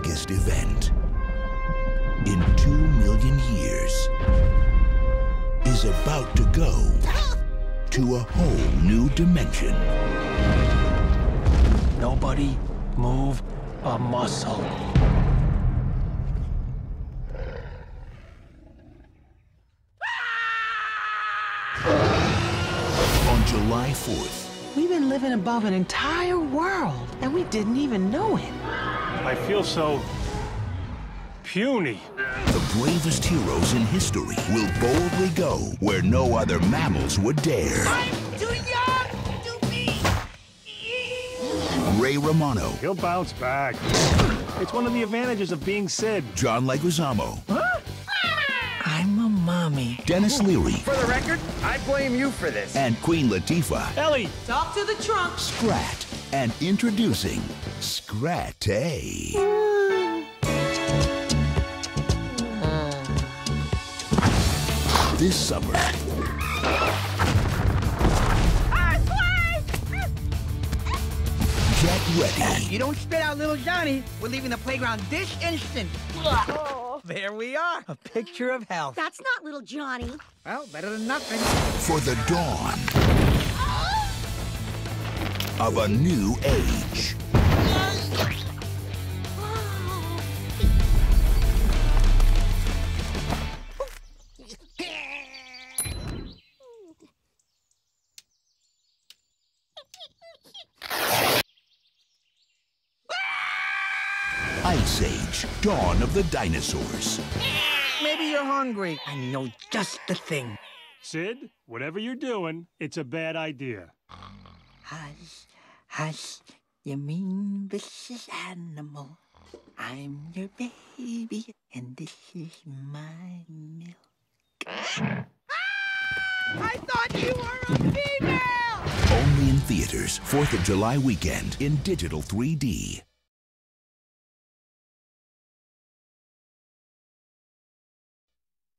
biggest event in two million years is about to go to a whole new dimension. Nobody move a muscle. On July 4th, We've been living above an entire world, and we didn't even know it. I feel so puny. the bravest heroes in history will boldly go where no other mammals would dare. I'm Too young to be. Ray Romano, He'll bounce back. It's one of the advantages of being Sid. John Leguizamo, I'm a mommy. Denis Leary, For the record, I blame you for this. and Queen Latifah. Ellie, Talk to the trunk. Scrat. And introducing Scratte. This summer, get ready. You don't spit out little Johnny. We're leaving the playground this instant. There we are. A picture of health. That's not little Johnny. Well, better than nothing. for the dawn of a new age. Ice Age, Dawn of the Dinosaurs. Maybe you're hungry. I know just the thing. Sid, whatever you're doing, it's a bad idea. Hush, hush, you mean vicious animal. I'm your baby, and this is my milk. Ah! I thought you were a female! Only in theaters, 4th of July weekend in digital 3D.